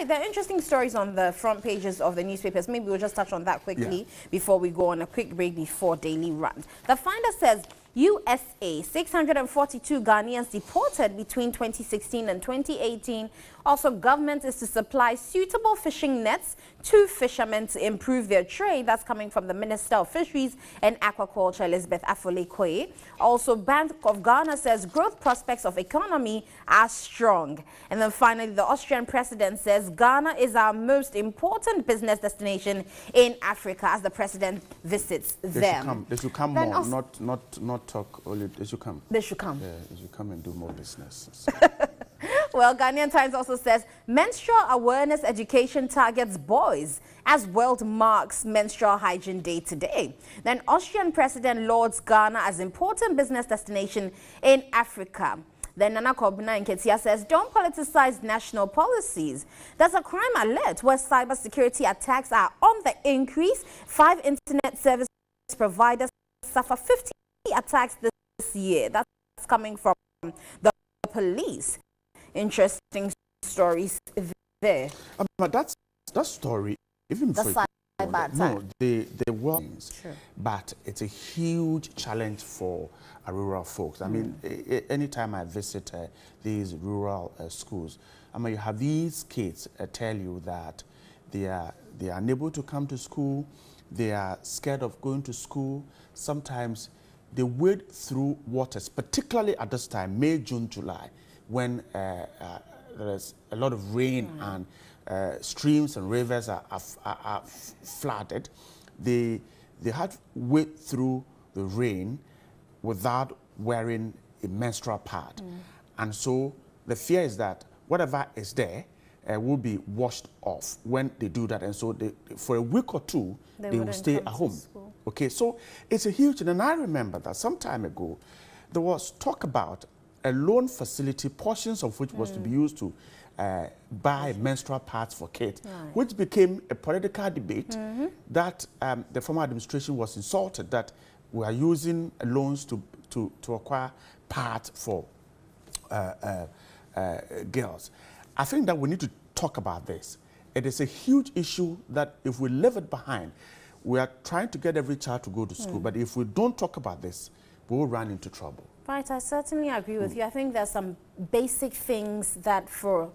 right, there are interesting stories on the front pages of the newspapers. Maybe we'll just touch on that quickly yeah. before we go on a quick break before Daily Run. The Finder says USA, 642 Ghanaians deported between 2016 and 2018. Also, government is to supply suitable fishing nets to fishermen to improve their trade. That's coming from the Minister of Fisheries and Aquaculture, Elizabeth Afoley Quaye. Also, Bank of Ghana says growth prospects of economy are strong. And then finally, the Austrian president says Ghana is our most important business destination in Africa as the president visits they them. Should come. They should come more, not, not, not talk only. They should come. They should come. Yeah, they should come and do more business. well, Ghanaian Times also says menstrual awareness education targets boys as world marks menstrual hygiene day today. Then Austrian President lauds Ghana as important business destination in Africa. Then Nana Kobina Nketsia says, don't politicize national policies. There's a crime alert where cybersecurity attacks are on the increase. Five internet service providers suffer 50 attacks this year. That's coming from the police. Interesting stories there. Um, but that's that story, even the for cyber no, they they were, but it's a huge challenge for uh, rural folks. I mm. mean, anytime I visit uh, these rural uh, schools, I mean, you have these kids uh, tell you that they are they are unable to come to school, they are scared of going to school. Sometimes they wade through waters, particularly at this time, May, June, July, when uh, uh, there's a lot of rain mm. and uh, streams and rivers are, are, are, flooded. They, they had to wade through the rain without wearing a menstrual pad. Mm. And so the fear is that whatever is there uh, will be washed off when they do that. And so they, for a week or two, they, they will stay at home. Okay, so it's a huge, and I remember that some time ago, there was talk about a loan facility, portions of which mm. was to be mm. used to uh, buy menstrual pads for kids, right. which became a political debate mm -hmm. that um, the former administration was insulted that we are using loans to, to, to acquire pads for uh, uh, uh girls. I think that we need to talk about this. It is a huge issue that if we leave it behind, we are trying to get every child to go to school, mm. but if we don't talk about this, we will run into trouble. Right, I certainly agree with mm. you. I think there's some basic things that for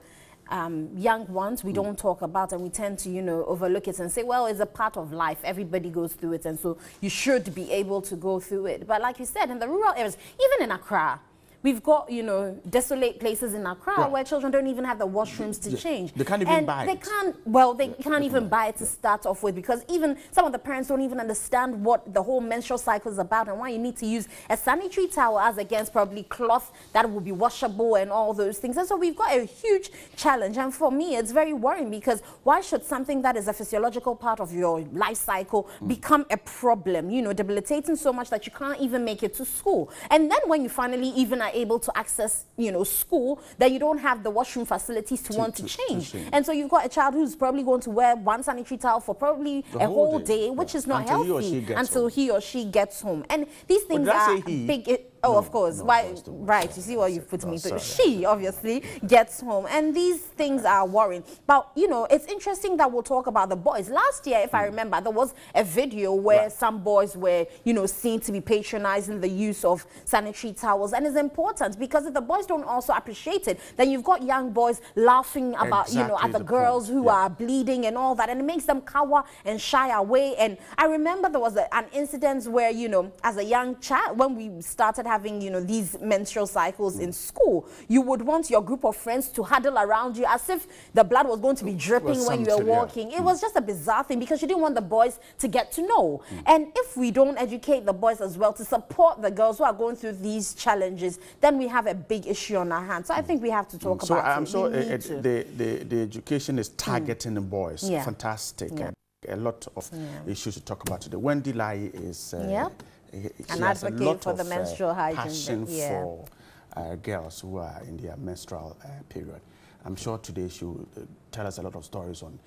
um, young ones we mm. don't talk about and we tend to, you know, overlook it and say, well, it's a part of life. Everybody goes through it and so you should be able to go through it. But like you said, in the rural areas, even in Accra, We've got, you know, desolate places in Accra right. where children don't even have the washrooms to change. They can't even and buy they it. can't, well, they can't even buy it to start off with because even some of the parents don't even understand what the whole menstrual cycle is about and why you need to use a sanitary towel as against probably cloth that will be washable and all those things. And so we've got a huge challenge. And for me, it's very worrying because why should something that is a physiological part of your life cycle mm. become a problem, you know, debilitating so much that you can't even make it to school. And then when you finally even are able to access, you know, school, that you don't have the washroom facilities to, to want to, to, change. to, change. And so you've got a child who's probably going to wear one sanitary towel for probably the a whole day, day which yeah. is not until healthy he until home. he or she gets home. And these things are big. Oh, no, of course. No, Why? Right. You see what you've put me through. She obviously gets home, and these things are worrying. But you know, it's interesting that we'll talk about the boys. Last year, if mm. I remember, there was a video where right. some boys were, you know, seen to be patronizing the use of sanitary towels, and it's important because if the boys don't also appreciate it, then you've got young boys laughing about, exactly you know, at the, the girls point. who yeah. are bleeding and all that, and it makes them cower and shy away. And I remember there was a, an incident where, you know, as a young child, when we started having having, you know, these menstrual cycles mm. in school, you would want your group of friends to huddle around you as if the blood was going to be dripping when you were walking. Yeah. It mm. was just a bizarre thing because you didn't want the boys to get to know. Mm. And if we don't educate the boys as well to support the girls who are going through these challenges, then we have a big issue on our hands. So I think we have to talk so about I'm it. So I'm sure the, the, the education is targeting the boys. Yeah. Fantastic. Yeah. A lot of issues to talk about today. Wendy Lai is uh, yep an advocate for the uh, menstrual hygiene. Passion yeah. for uh, girls who are in their menstrual uh, period. I'm sure today she will uh, tell us a lot of stories on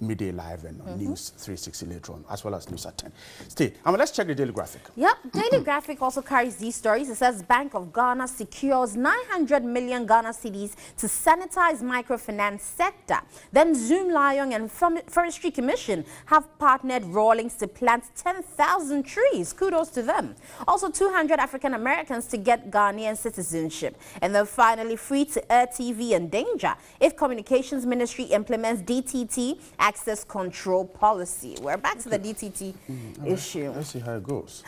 midday live and mm -hmm. news 360 later on, as well as news at 10. Stay. I mean, let's check the daily graphic. Yep, daily graphic also carries these stories. It says Bank of Ghana secures 900 million Ghana cedis to sanitize microfinance sector. Then Zoom Zoomlion and Forestry Commission have partnered Rawlings to plant 10,000 trees. Kudos to them. Also, 200 African Americans to get Ghanaian citizenship. And then finally, free to air TV and danger if Communications Ministry implements DTT access control policy. We're back okay. to the DTT mm, issue. Right. Let's see how it goes.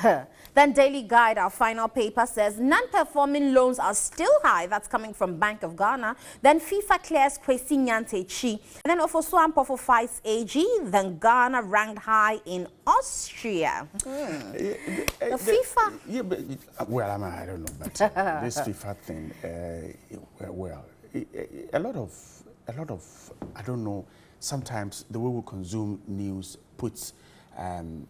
then Daily Guide, our final paper says non-performing loans are still high. That's coming from Bank of Ghana. Then FIFA clears Kwesi Nyantakyi. And then Ofosu Ampofo fights AG. Then Ghana ranked high in Austria. Mm. the, the, FIFA. Yeah, but, well, I, mean, I don't know, but uh, this FIFA thing, uh, well, a lot of, a lot of, I don't know, sometimes the way we consume news puts um,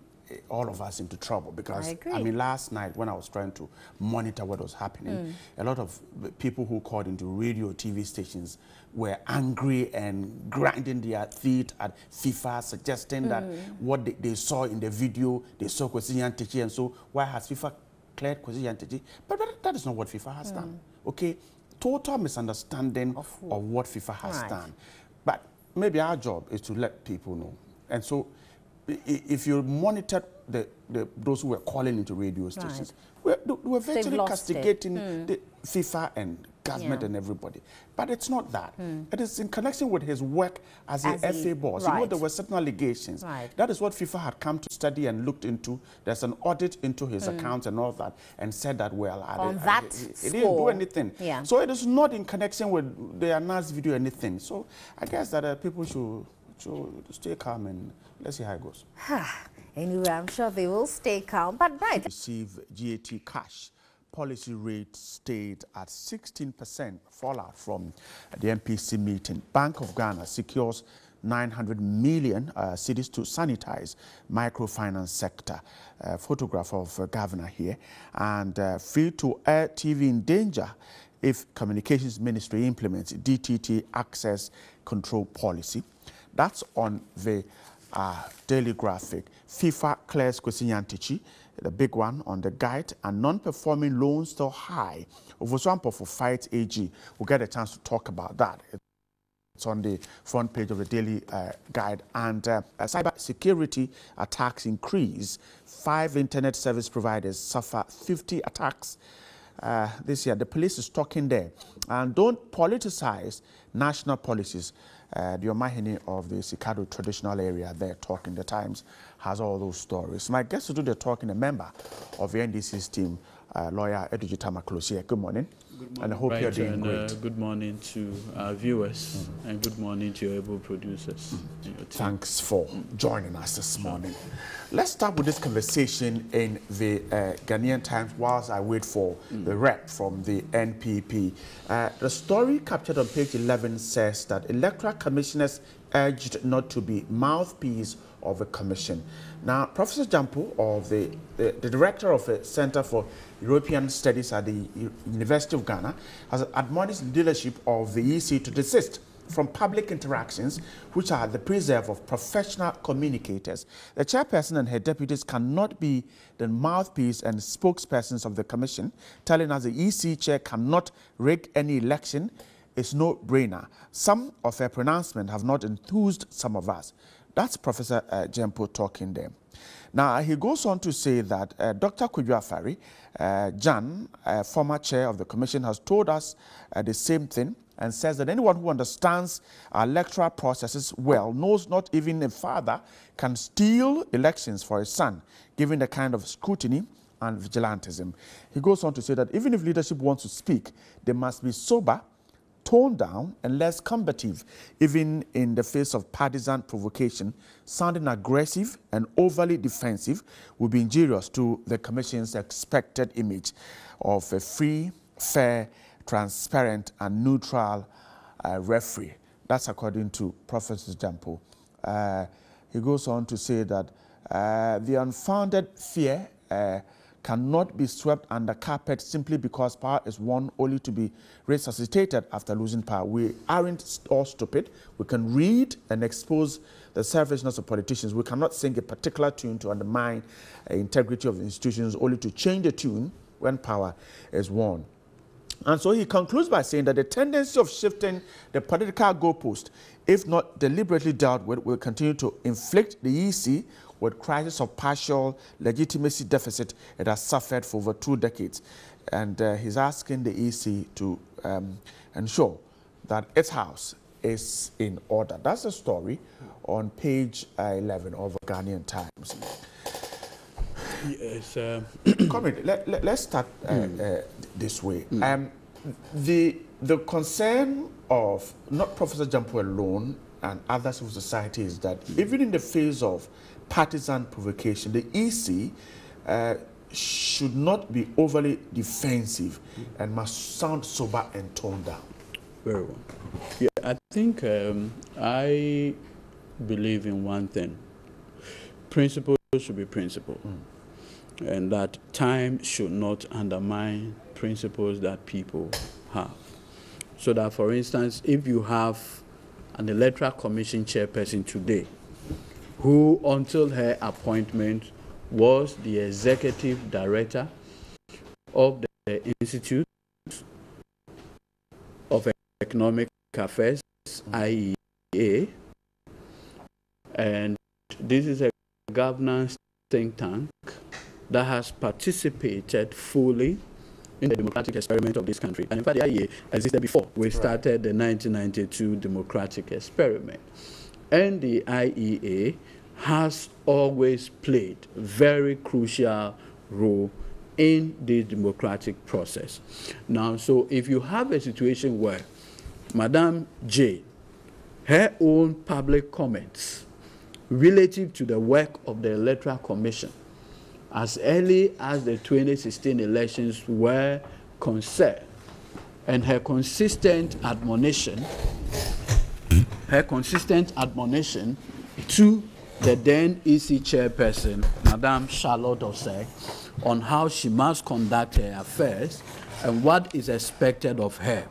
all of us into trouble because I, I, mean last night when I was trying to monitor what was happening mm. a lot of people who called into radio TV stations were angry and grinding their teeth at FIFA suggesting mm. that what they, they, saw in the video they saw Kwesi Nyantakyi and so why has FIFA cleared Kwesi Nyantakyi but that, that is not what FIFA has mm. done okay total misunderstanding of, of what FIFA has right. done but maybe our job is to let people know. And so if you monitor the, the, those who were calling into radio stations, right. we're, we're virtually castigating mm. the FIFA and government yeah. and everybody. But it's not that. Mm. It is in connection with his work as, as a he, FA boss. Right. You know, there were certain allegations. Right. That is what FIFA had come to study and looked into. There's an audit into his mm. accounts and all that, and said that, well, on I, that he, he didn't do anything. Yeah. So it is not in connection with the announced video or anything. So I guess that uh, people should, should stay calm and let's see how it goes. anyway, I'm sure they will stay calm, but right. Receive GAT cash policy rate stayed at 16% fallout from the MPC meeting. Bank of Ghana secures 900 million uh, cedis to sanitize microfinance sector. Photograph of uh, governor here. And uh, free-to-air TV in danger if Communications Ministry implements DTT access control policy. That's on the uh, daily graphic. FIFA clears Kwesi Nyantakyi the big one on the guide, and non-performing loans still high. Ofosu Ampofo Fight AG, we'll get a chance to talk about that. It's on the front page of the daily uh, guide. And uh, cyber security attacks increase. Five internet service providers suffer 50 attacks uh, this year. The police is talking there. And don't politicize national policies. Uh, the Omanhene of the Essikado traditional area there talking. The Times has all those stories. My guest to do the talking, a member of the NDC's team, uh, lawyer Edudzi Tamakloe. Good morning. Good morning. And I hope you're doing and, great. Uh, good morning to our viewers mm. and good morning to your able producers. Mm. Thanks for joining us this morning. Let's start with this conversation in the uh, Ghanaian Times whilst I wait for mm. the rep from the NPP. Uh, the story captured on page 11 says that electoral commissioners urged not to be mouthpiece of a commission. Now, Professor Gyampo, of the, the, the, director of the Center for European Studies at the University of Ghana, has admonished the leadership of the EC to desist from public interactions, which are the preserve of professional communicators. The chairperson and her deputies cannot be the mouthpiece and spokespersons of the commission, telling us the EC chair cannot rig any election is no brainer. Some of her pronouncements have not enthused some of us. That's Professor uh, Gyampo talking there. Now, he goes on to say that uh, Dr. Kwadwo Afari, uh, Gyan, uh, former chair of the commission, has told us uh, the same thing and says that anyone who understands electoral processes well knows not even a father can steal elections for his son, given the kind of scrutiny and vigilantism. He goes on to say that even if leadership wants to speak, they must be sober toned down and less combative, even in the face of partisan provocation, sounding aggressive and overly defensive would be injurious to the Commission's expected image of a free, fair, transparent, and neutral uh, referee. That's according to Professor Gyampo. Uh, he goes on to say that uh, the unfounded fear uh, cannot be swept under carpet simply because power is won only to be resuscitated after losing power. We aren't all stupid. We can read and expose the selfishness of politicians. We cannot sing a particular tune to undermine the integrity of institutions only to change the tune when power is won. And so he concludes by saying that the tendency of shifting the political goalpost, if not deliberately dealt with, will continue to inflict the EC with crisis of partial legitimacy deficit it has suffered for over two decades. And uh, he's asking the EC to um, ensure that its house is in order. That's the story on page uh, 11 of the Ghanaian Times. Yes. Uh, Comrade, let, let, us start uh, mm. this way. Mm. Um, the, the concern of not Professor Gyampo alone and other civil society is that mm. even in the face of partisan provocation, the EC uh, should not be overly defensive and must sound sober and toned down. Very well. Yeah, I think um, I believe in one thing. Principles should be principle. Mm. And that time should not undermine principles that people have. So that, for instance, if you have an electoral commission chairperson today who, until her appointment, was the executive director of the Institute of Economic Affairs, IEA, and this is a governance think tank that has participated fully in the democratic experiment of this country. And in fact, the IEA existed before we started the 1992 democratic experiment. And the IEA has always played a very crucial role in the democratic process. Now, so if you have a situation where Madame J, her own public comments relative to the work of the Electoral Commission as early as the 2016 elections were concerned, and her consistent admonition, her consistent admonition to the then EC chairperson, Madame Charlotte Osei, on how she must conduct her affairs and what is expected of her.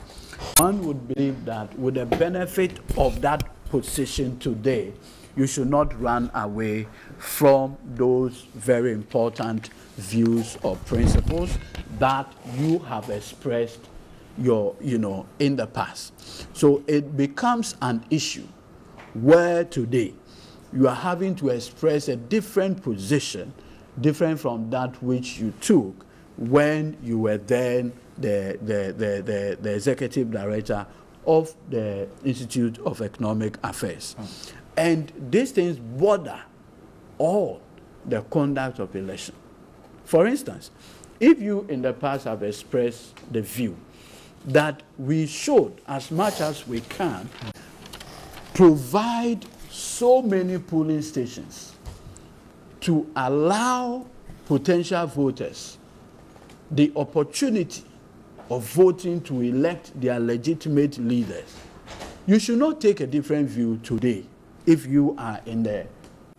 One would believe that with the benefit of that position today, you should not run away from those very important views or principles that you have expressed your, you know, in the past. So it becomes an issue where today you are having to express a different position, different from that which you took when you were then the, the, the, the, the executive director of the Institute of Economic Affairs. And these things border all the conduct of election. For instance, if you in the past have expressed the view that we should, as much as we can, provide so many polling stations to allow potential voters the opportunity of voting to elect their legitimate leaders. You should not take a different view today if you are in the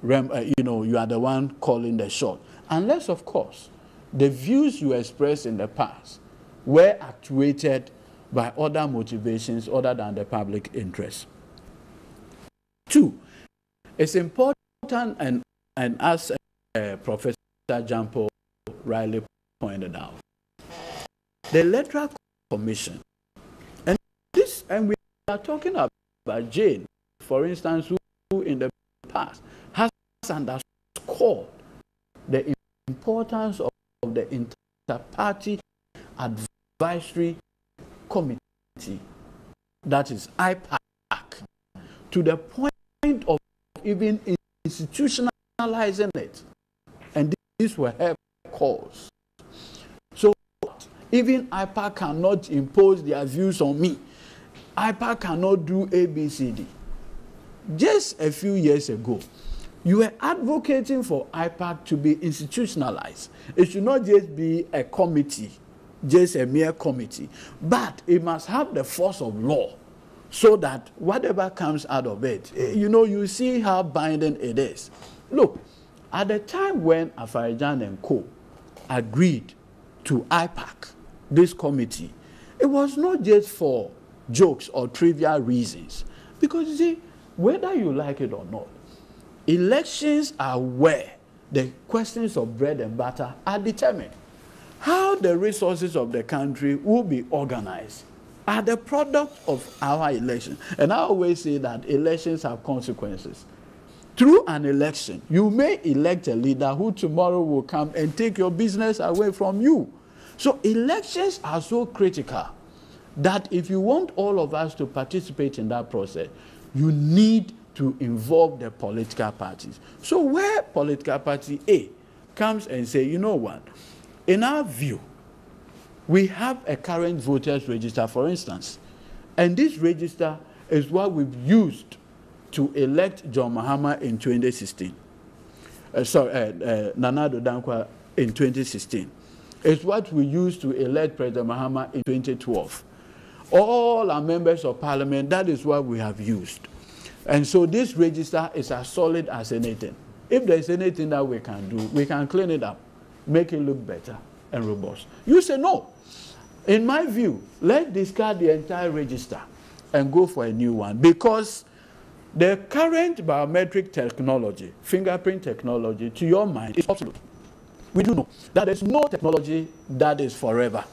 realm, uh, you know, you are the one calling the shot. Unless, of course, the views you expressed in the past were actuated by other motivations other than the public interest. Two, it's important, and, and as uh, Professor Gyampo rightly pointed out, the Electoral Commission, and this, and we are talking about Jane, for instance, who in the past has underscored the importance of the inter-party advisory committee, that is IPAC, to the point of even institutionalizing it. And these were her calls. So even IPAC cannot impose their views on me. IPAC cannot do ABCD just a few years ago, you were advocating for IPAC to be institutionalized. It should not just be a committee, just a mere committee, but it must have the force of law so that whatever comes out of it, eh, you know, you see how binding it is. Look, at the time when Afari Gyan and Co. agreed to IPAC, this committee, it was not just for jokes or trivial reasons. Because you see, whether you like it or not, elections are where the questions of bread and butter are determined. How the resources of the country will be organized are the product of our election. And I always say that elections have consequences. Through an election, you may elect a leader who tomorrow will come and take your business away from you. So elections are so critical that if you want all of us to participate in that process, you need to involve the political parties. So where political party A comes and say, you know what, in our view, we have a current voters register, for instance, and this register is what we've used to elect John Mahama in 2016. Uh, sorry, uh, uh, Nana Addo Dankwa in 2016. It's what we used to elect President Mahama in 2012. All our members of parliament, that is what we have used. And so this register is as solid as anything. If there's anything that we can do, we can clean it up, make it look better and robust. You say no. In my view, let's discard the entire register and go for a new one because the current biometric technology, fingerprint technology, to your mind, is obsolete. We do know that there's no technology that is forever.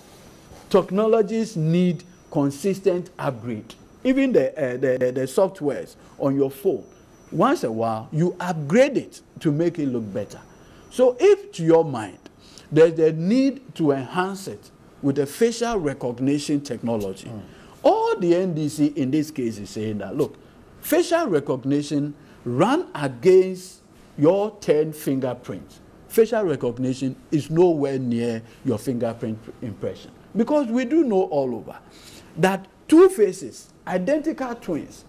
Technologies need consistent upgrade. Even the, uh, the, the, the softwares on your phone, once a while, you upgrade it to make it look better. So if, to your mind, there's a need to enhance it with a facial recognition technology, mm. all the NDC in this case is saying that, look, facial recognition run against your 10 fingerprints. Facial recognition is nowhere near your fingerprint impression. Because we do know all over that two faces, identical twins,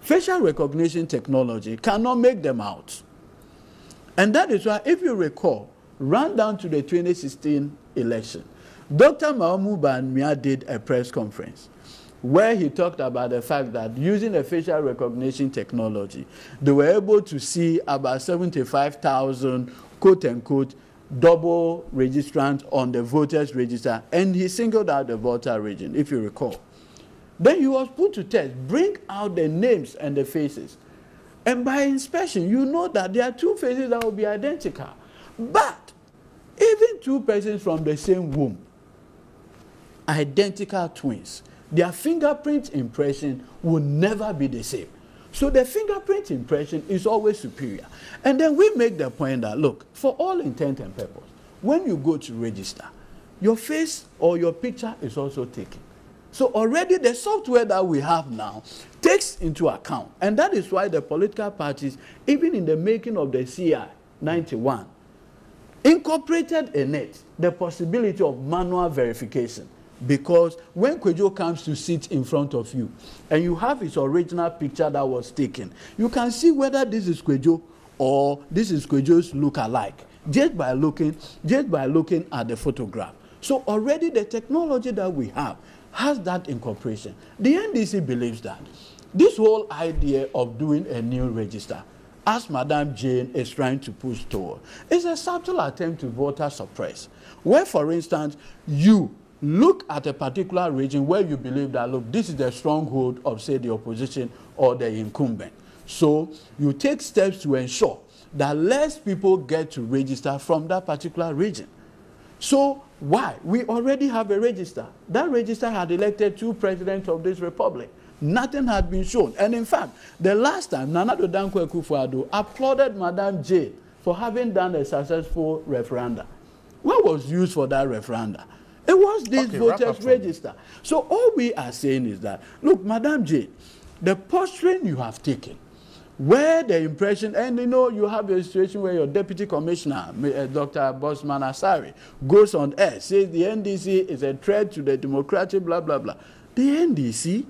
facial recognition technology cannot make them out. And that is why, if you recall, run down to the 2016 election, Dr. Mahamudu Bawumia did a press conference where he talked about the fact that using a facial recognition technology, they were able to see about 75,000 quote unquote double registrant on the voters register and he singled out the Volta region, if you recall. Then he was put to test, bring out the names and the faces. And by inspection, you know that there are two faces that will be identical. But even two persons from the same womb, identical twins, their fingerprint impression will never be the same. So the fingerprint impression is always superior. And then we make the point that, look, for all intent and purpose, when you go to register, your face or your picture is also taken. So already the software that we have now takes into account. And that is why the political parties, even in the making of the CI 91, incorporated in it the possibility of manual verification. Because when Kwadwo comes to sit in front of you and you have his original picture that was taken, you can see whether this is Kwadwo or this is Kwadwo's look-alike just by looking, just by looking at the photograph. So already the technology that we have has that incorporation. The NDC believes that this whole idea of doing a new register, as Madame Jane is trying to push toward, is a subtle attempt to voter suppress. Where, for instance, you look at a particular region where you believe that, look, this is the stronghold of, say, the opposition or the incumbent. So you take steps to ensure that less people get to register from that particular region. So why? We already have a register. That register had elected two presidents of this republic. Nothing had been shown. And in fact, the last time, Nana Addo Dankwa Akufo-Addo applauded Madam J for having done a successful referenda. What was used for that referenda? It was this okay, voters register. So all we are saying is that, look, Madam J, the posturing you have taken, where the impression, and you know, you have a situation where your deputy commissioner, uh, Dr. Bossman Asare, goes on air, says the NDC is a threat to the democratic, blah, blah, blah. The NDC,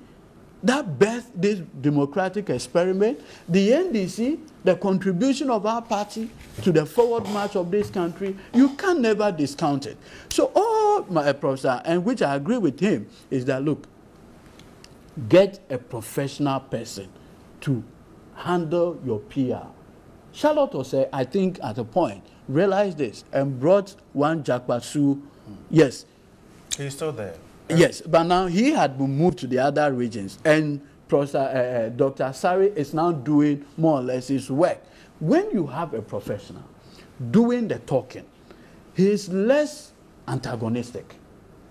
that birthed this democratic experiment, the NDC, the contribution of our party to the forward march of this country, you can never discount it. So all my uh, professor, and which I agree with him, is that, look, get a professional person to handle your PR. Charlotte Osei, I think at a point, realized this and brought one Dzakpasu. Mm. Yes. He's still there. Yes, but now he had been moved to the other regions, and Professor uh, uh Dr. Sari is now doing more or less his work. When you have a professional doing the talking, he is less antagonistic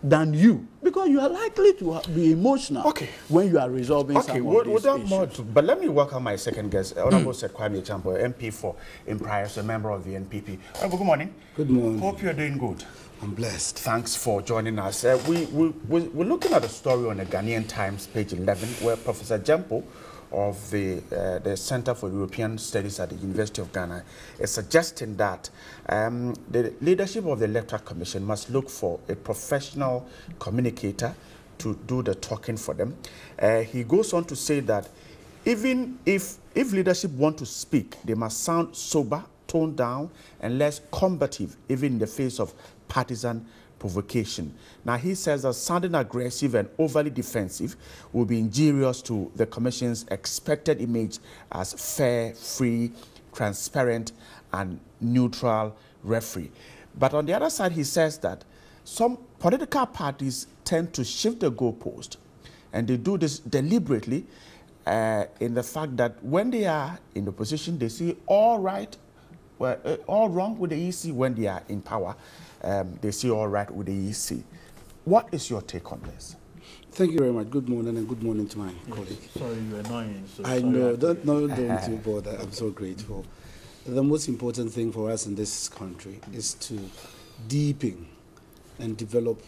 than you because you are likely to be emotional okay. when you are resolving okay. some of these without issues. More to, but let me welcome my second guest, mm. Honorable Seth Kwame Acheampong, MP for Mpraeso, a member of the NPP. Honorable, good morning. Good morning. Hope you're doing good. I'm blessed. Thanks for joining us. Uh, we, we, we, we're looking at a story on the Ghanaian Times, page 11, where Professor Acheampong of the, uh, the Center for European Studies at the University of Ghana is suggesting that um, the leadership of the Electoral Commission must look for a professional communicator to do the talking for them. Uh, he goes on to say that even if, if leadership want to speak, they must sound sober, toned down, and less combative, even in the face of partisan provocation. Now, he says that sounding aggressive and overly defensive will be injurious to the Commission's expected image as fair, free, transparent, and neutral referee. But on the other side, he says that some political parties tend to shift the goalpost, and they do this deliberately uh, in the fact that when they are in the position, they see all right, well, uh, all wrong with the EC when they are in power um, they see all right with the EC. What is your take on this? Thank you very much. Good morning and good morning to my yes. colleague. Sorry, you're annoying. So I know. Don't, no, don't you bother. I'm so grateful. The most important thing for us in this country is to deepen and develop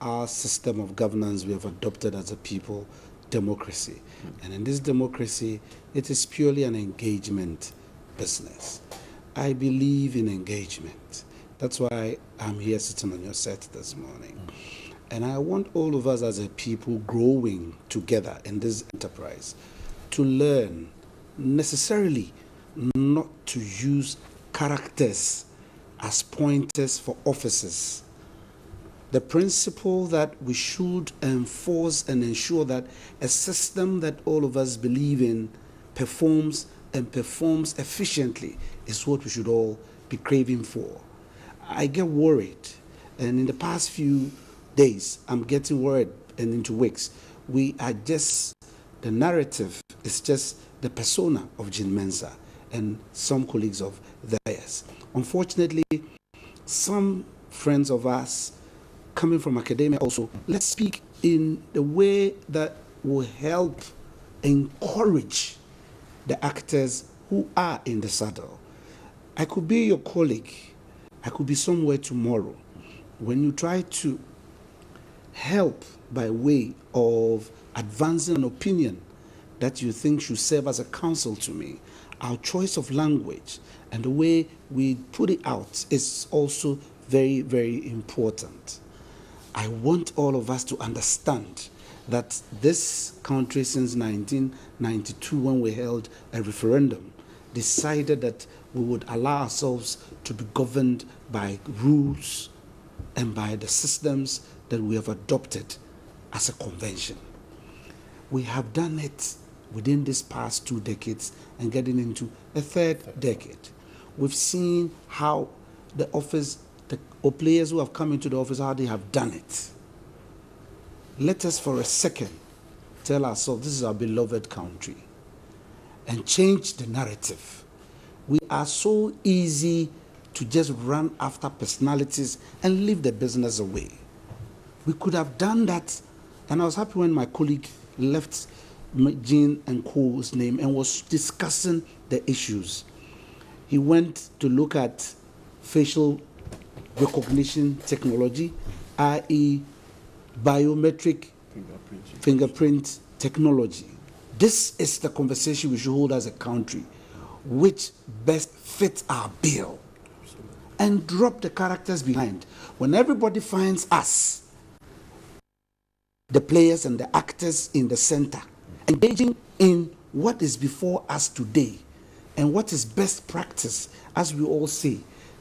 our system of governance we have adopted as a people, democracy. And in this democracy, it is purely an engagement business. I believe in engagement. That's why I'm here sitting on your set this morning. And I want all of us as a people growing together in this enterprise to learn necessarily not to use characters as pointers for offices. The principle that we should enforce and ensure that a system that all of us believe in performs and performs efficiently is what we should all be craving for. I get worried. And in the past few days, I'm getting worried and into weeks. We are just, the narrative is just the persona of Jean Mensa and some colleagues of theirs. Unfortunately, some friends of us coming from academia also, let's speak in the way that will help encourage the actors who are in the saddle. I could be your colleague I could be somewhere tomorrow. When you try to help by way of advancing an opinion that you think should serve as a counsel to me, our choice of language and the way we put it out is also very, very important. I want all of us to understand that this country since 1992, when we held a referendum, decided that we would allow ourselves to be governed by rules and by the systems that we have adopted as a convention. We have done it within these past two decades and getting into a third decade. We've seen how the office, the or players who have come into the office, how they have done it. Let us for a second tell ourselves this is our beloved country and change the narrative. We are so easy to just run after personalities and leave the business away. We could have done that, and I was happy when my colleague left Jean and Co's name and was discussing the issues. He went to look at facial recognition technology, i.e., biometric fingerprint. fingerprint technology. This is the conversation we should hold as a country, which best fits our bill and drop the characters behind. When everybody finds us, the players and the actors in the center, engaging in what is before us today and what is best practice, as we all say.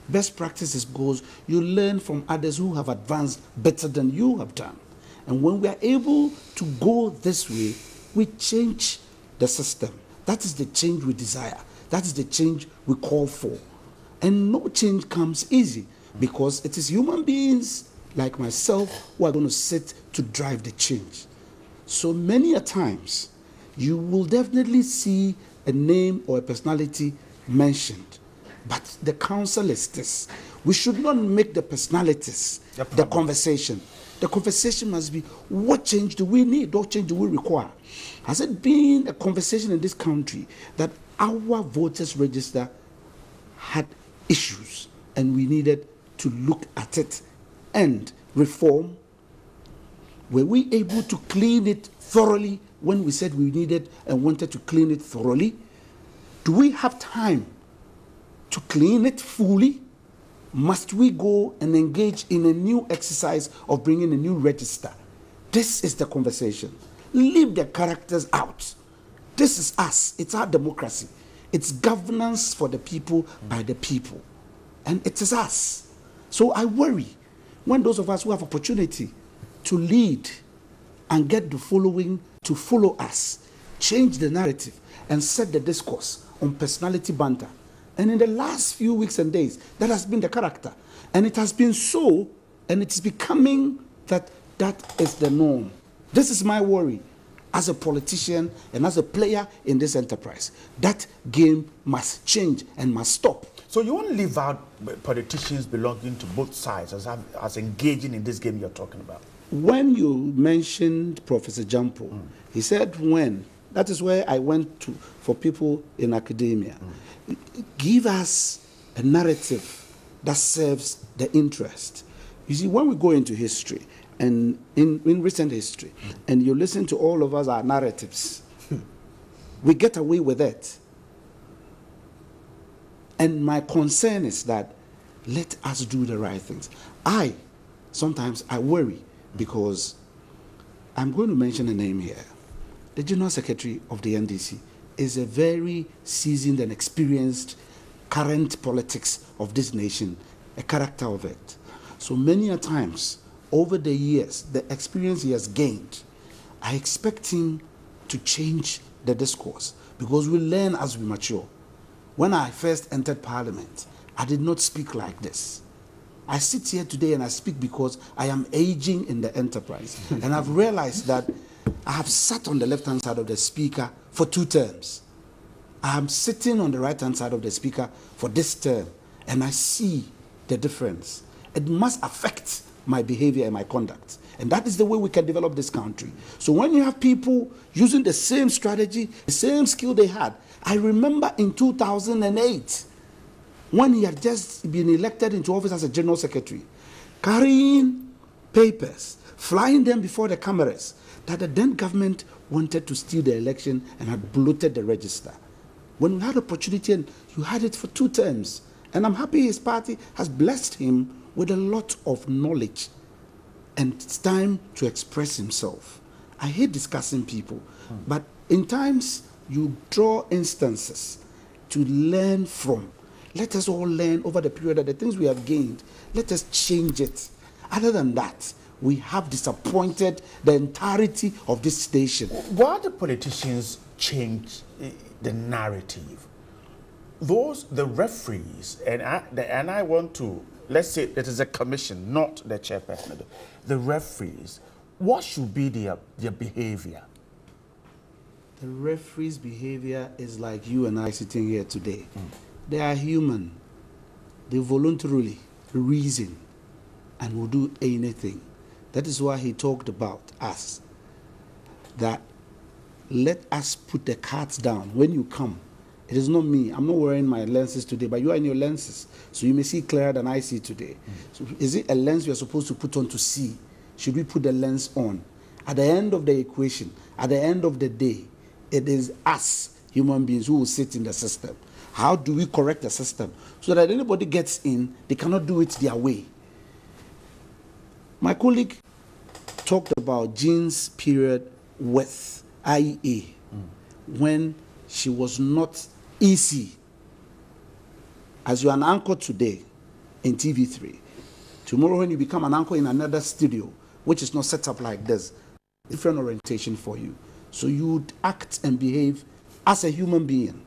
Best practices goes you learn from others who have advanced better than you have done. And when we are able to go this way, we change the system. That is the change we desire. That is the change we call for. And no change comes easy because it is human beings like myself who are going to sit to drive the change. So many a times, you will definitely see a name or a personality mentioned. But the counsel is this. We should not make the personalities the conversation. The conversation must be what change do we need? What change do we require? Has it been a conversation in this country that our voters register had issues and we needed to look at it and reform? Were we able to clean it thoroughly when we said we needed and wanted to clean it thoroughly? Do we have time to clean it fully? Must we go and engage in a new exercise of bringing a new register? This is the conversation. Leave the characters out. This is us. It's our democracy. It's governance for the people by the people. And it is us. So I worry when those of us who have opportunity to lead and get the following to follow us, change the narrative and set the discourse on personality banter. And in the last few weeks and days, that has been the character. And it has been so, and it is becoming that that is the norm. This is my worry as a politician and as a player in this enterprise. That game must change and must stop. So you won't leave out politicians belonging to both sides as, as engaging in this game you're talking about? When you mentioned Professor Gyampo, mm. he said when, that is where I went to for people in academia. Mm. Give us a narrative that serves the interest. You see, when we go into history, and in, in recent history, and you listen to all of us, our narratives, we get away with it. And my concern is that let us do the right things. I, sometimes I worry because I'm going to mention a name here. The General Secretary of the NDC is a very seasoned and experienced current politics of this nation, a character of it. So many a times over the years, the experience he has gained, I expect him to change the discourse because we learn as we mature. When I first entered Parliament, I did not speak like this. I sit here today and I speak because I am aging in the enterprise. and I've realized that I have sat on the left hand side of the speaker for two terms. I am sitting on the right hand side of the speaker for this term, and I see the difference. It must affect my behavior and my conduct. And that is the way we can develop this country. So when you have people using the same strategy, the same skill they had, I remember in 2008 when he had just been elected into office as a general secretary, carrying papers, flying them before the cameras, that the then government wanted to steal the election and had bloated the register. When we had opportunity and you had it for two terms, and I'm happy his party has blessed him with a lot of knowledge and it's time to express himself. I hate discussing people, hmm. but in times you draw instances to learn from. Let us all learn over the period of the things we have gained. Let us change it. Other than that, we have disappointed the entirety of this station. Why the politicians change eh, the narrative? Those, the referees, and I, the, and I want to, let's say it is a commission, not the chairperson, the referees, what should be their, their behavior? The referee's behavior is like you and I sitting here today. Mm. They are human. They voluntarily reason and will do anything. That is why he talked about us. That let us put the cards down when you come. It is not me. I'm not wearing my lenses today, but you are in your lenses. So you may see clearer than I see today. Mm. So is it a lens we are supposed to put on to see? Should we put the lens on? At the end of the equation, at the end of the day, it is us, human beings, who will sit in the system. How do we correct the system so that anybody gets in, they cannot do it their way? My colleague talked about Jean's period with IEA mm. when she was not easy. As you're an anchor today in TV3, tomorrow when you become an anchor in another studio, which is not set up like this, different orientation for you. So you would act and behave as a human being.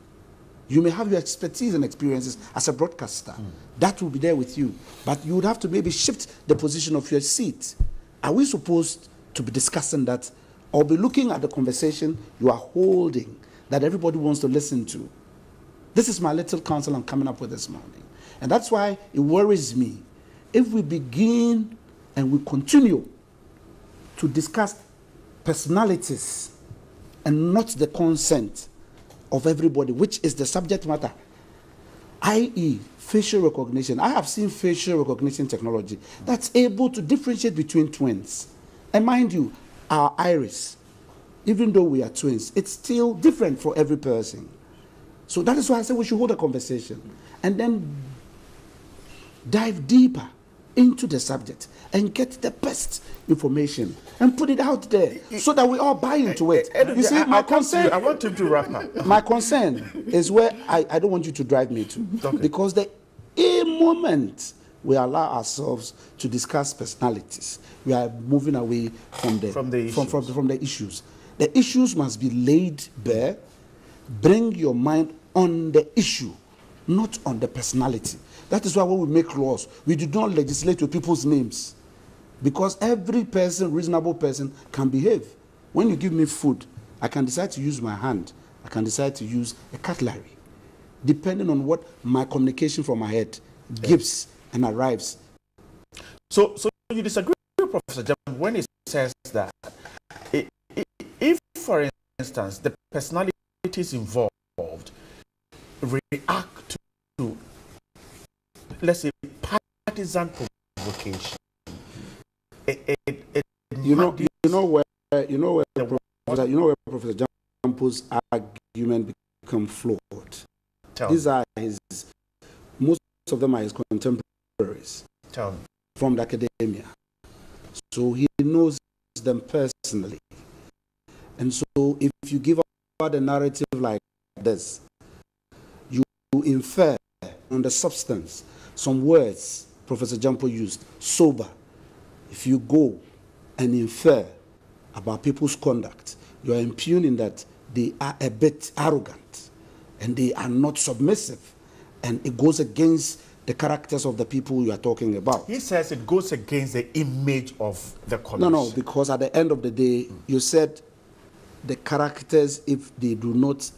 You may have your expertise and experiences as a broadcaster. Mm. That will be there with you. But you would have to maybe shift the position of your seat. Are we supposed to be discussing that or be looking at the conversation you are holding that everybody wants to listen to? This is my little counsel I'm coming up with this morning. And that's why it worries me if we begin and we continue to discuss personalities and not the consent of everybody, which is the subject matter, i.e., facial recognition. I have seen facial recognition technology that's able to differentiate between twins. And mind you, our iris, even though we are twins, it's still different for every person. So that is why I said we should hold a conversation and then dive deeper into the subject and get the best information and put it out there so that we all buy into it. Eh, eh, you see, my concern. I want him to wrap up. My concern is where I, I don't want you to drive me to. Okay. Because the a moment we allow ourselves to discuss personalities, we are moving away from the, from the, from, from, from the issues. The issues must be laid bare. Bring your mind on the issue, not on the personality. That is why when we make laws, we do not legislate with people's names. Because every person, reasonable person, can behave. When you give me food, I can decide to use my hand. I can decide to use a cutlery. Depending on what my communication from my head gives and arrives. So, so you disagree with Professor Jam when he says that if, for instance, the personalities involved react to let's say, partisan provocation. It, it, it, you know, you know where you know where Professor, you know where Professor Gyampo's argument become flawed. Tell These me. are his most of them are his contemporaries Tell me. from the academia. So he knows them personally. And so if you give out a narrative like this, you infer on the substance some words Professor Gyampo used, sober. If you go and infer about people's conduct, you are impugning that they are a bit arrogant and they are not submissive. And it goes against the characters of the people you are talking about. He says it goes against the image of the commission. No, no, because at the end of the day, mm. you said the characters, if they do not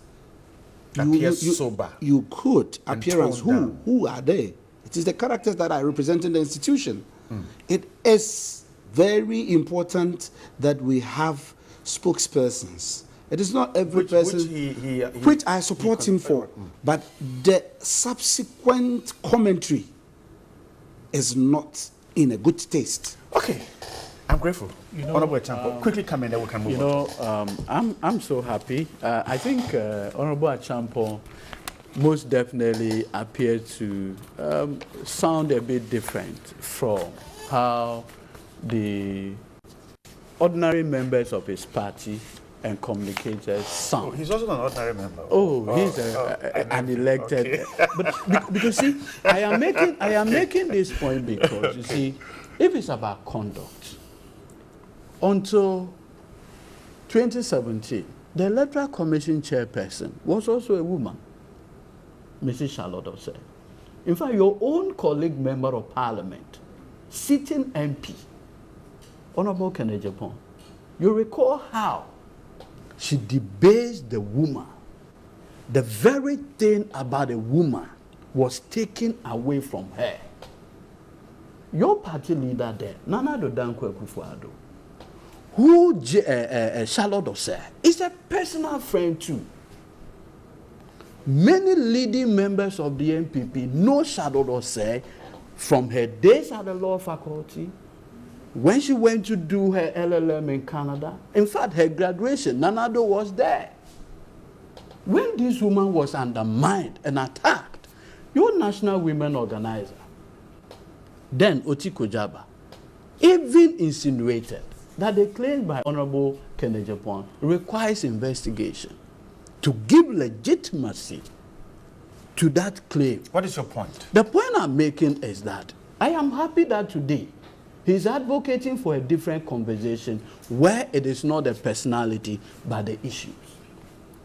appear you, you, sober, you could appearance. Who who are they? It is the characters that are representing the institution. Mm. It is very important that we have spokespersons. It is not every which, person which, he, he, he, which I support him for, mm. but the subsequent commentary is not in a good taste. Okay. I'm grateful. You know, Honorable Acheampong, um, quickly come in, then we can move you on. You know, um, I'm, I'm so happy. Uh, I think uh, Honorable Acheampong most definitely appeared to um, sound a bit different from how the ordinary members of his party and communicators sound. Oh, he's also an ordinary member. Oh, oh he's a, oh, a, a, an elected. Okay. but because see, I am making I am making this point because you see, if it's about conduct, until 2017, the Electoral Commission chairperson was also a woman. Mrs. Charlotte Osei. In fact, your own colleague member of parliament, sitting MP, Honorable Kenneth Agyapong, you recall how she debased the woman. The very thing about a woman was taken away from her. Your party leader there, Nana Addo Dankwa Akufo-Addo, who uh, uh, Charlotte is a personal friend too. Many leading members of the NPP know Charlotte Osei from her days at the law faculty, when she went to do her LLM in Canada. In fact, her graduation, Nana Addo was there. When this woman was undermined and attacked, your national women organizer, then Otiko Djaba, even insinuated that the claim by Honorable Kenneth Agyapong requires investigation to give legitimacy to that claim. What is your point? The point I'm making is that I am happy that today he's advocating for a different conversation where it is not the personality but the issues.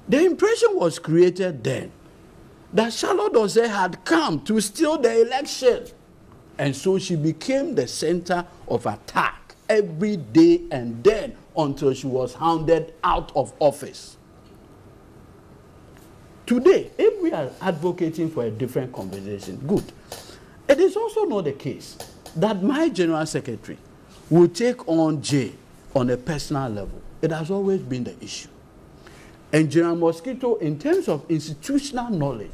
The impression was created then that Charlotte Osei had come to steal the election. And so she became the center of attack every day and then until she was hounded out of office. Today, if we are advocating for a different conversation, good. It is also not the case that my general secretary will take on Jay on a personal level. It has always been the issue. And General Mosquito, in terms of institutional knowledge,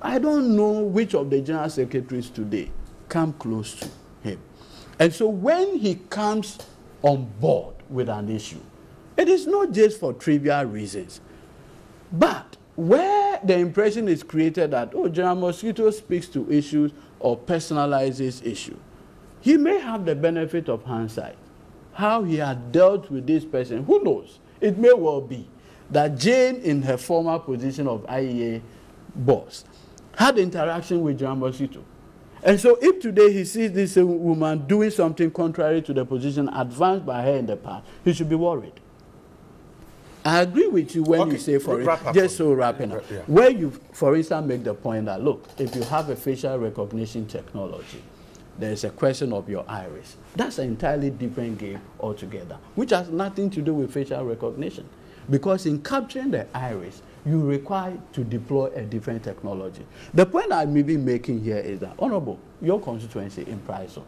I don't know which of the general secretaries today come close to. And so when he comes on board with an issue, it is not just for trivial reasons. But where the impression is created that, oh, General Mosquito speaks to issues or personalizes issues, he may have the benefit of hindsight. How he had dealt with this person, who knows? It may well be that Jane, in her former position of IEA boss, had interaction with General Mosquito. And so if today he sees this uh, woman doing something contrary to the position advanced by her in the past, he should be worried. I agree with you when okay. you say, for it, just so wrapping up, yeah. where you, for instance, make the point that, look, if you have a facial recognition technology, there's a question of your iris. That's an entirely different game altogether, which has nothing to do with facial recognition. Because in capturing the iris, you require to deploy a different technology. The point I may be making here is that, Honorable, your constituency in Price,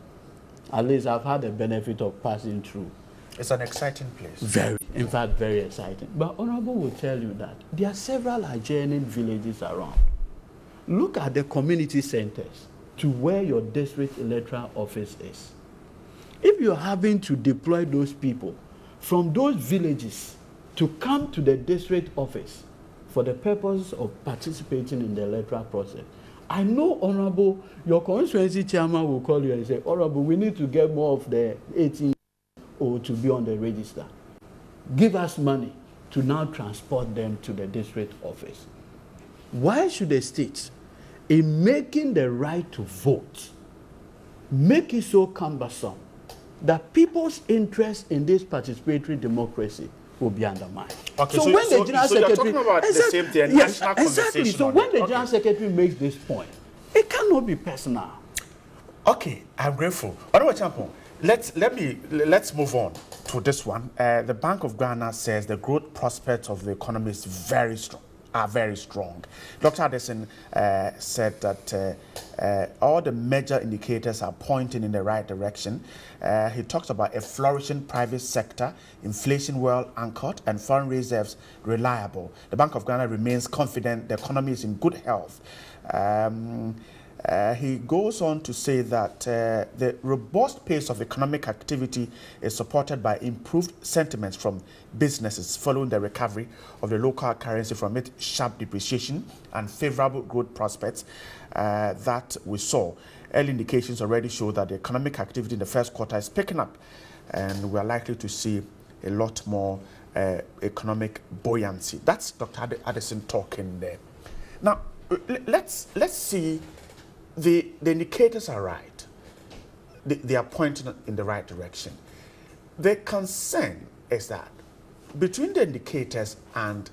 at least I've had the benefit of passing through. It's an exciting place. Very, in fact, very exciting. But Honorable will tell you that there are several adjoining villages around. Look at the community centers to where your district electoral office is. If you're having to deploy those people from those villages to come to the district office, for the purpose of participating in the electoral process. I know, Honorable, your constituency chairman will call you and say, Honorable, we need to get more of the 18 or to be on the register. Give us money to now transport them to the district office. Why should the states, in making the right to vote, make it so cumbersome that people's interest in this participatory democracy will be undermined. Okay, so, so when so, the general so secretary, you're talking about exactly, the same thing, yes, exactly. So when it. the general okay. secretary makes this point, it cannot be personal. Okay, I'm grateful. Otherwise, Acheampong, let's let me let's move on to this one. Uh, the Bank of Ghana says the growth prospects of the economy is very strong are very strong. Dr. Addison uh, said that uh, uh, all the major indicators are pointing in the right direction. Uh, he talks about a flourishing private sector, inflation well anchored, and foreign reserves reliable. The Bank of Ghana remains confident the economy is in good health. Um, uh, he goes on to say that uh, the robust pace of economic activity is supported by improved sentiments from businesses following the recovery of the local currency from its sharp depreciation and favorable growth prospects uh, that we saw. Early indications already show that the economic activity in the first quarter is picking up, and we are likely to see a lot more uh, economic buoyancy. That's Dr. Addison talking there. Now, let's let's see the, the indicators are right. They, they are pointing in the right direction. The concern is that between the indicators and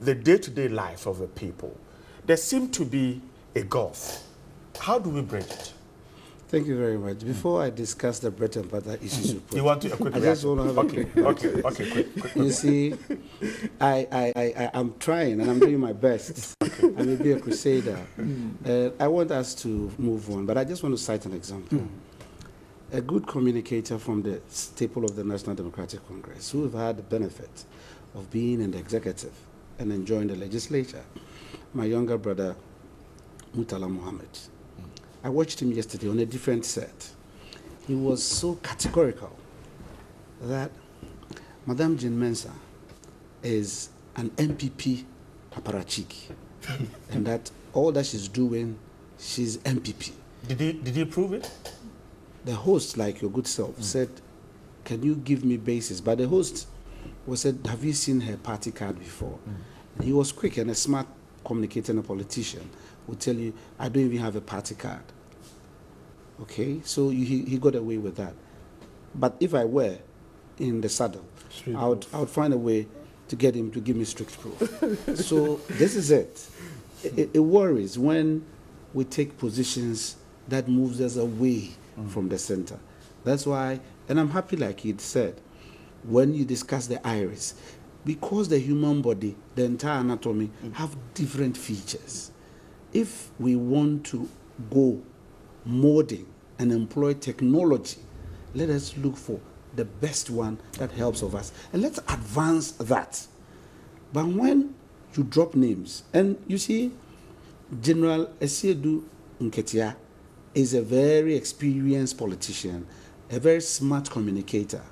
the day-to-day -day life of the people, there seems to be a gulf. How do we bridge it? Thank you very much. Before I discuss the bread and butter issues, you want to a quick I just want to have okay, a quick okay, okay, quick, quick. You see, I, I, I, I'm trying and I'm doing my best. Okay. I may be a crusader. Mm. Uh, I want us to move on, but I just want to cite an example. Mm. A good communicator from the staple of the National Democratic Congress, who have had the benefit of being in the executive and enjoying the legislature, my younger brother, Mutala Muhammad. I watched him yesterday on a different set. He was so categorical that Madame Jean Mensa is an NPP paparachiki, and that all that she's doing, she's NPP. Did he, did he prove it? The host, like your good self, mm. said, Can you give me basis? But the host was said, Have you seen her party card before? Mm. He was quick and a smart communicator and a politician would tell you, I don't even have a party card. Okay, so he, he got away with that. But if I were in the saddle, I would, I would find a way to get him to give me strict proof. so this is it. it, it, worries when we take positions that moves us away mm. from the center. That's why, and I'm happy, like he said, when you discuss the iris, because the human body, the entire anatomy, mm. have different features. If we want to go molding and employ technology, let us look for the best one that helps of us. And let's advance that. But when you drop names, and you see, General Asiedu Nketia is a very experienced politician, a very smart communicator.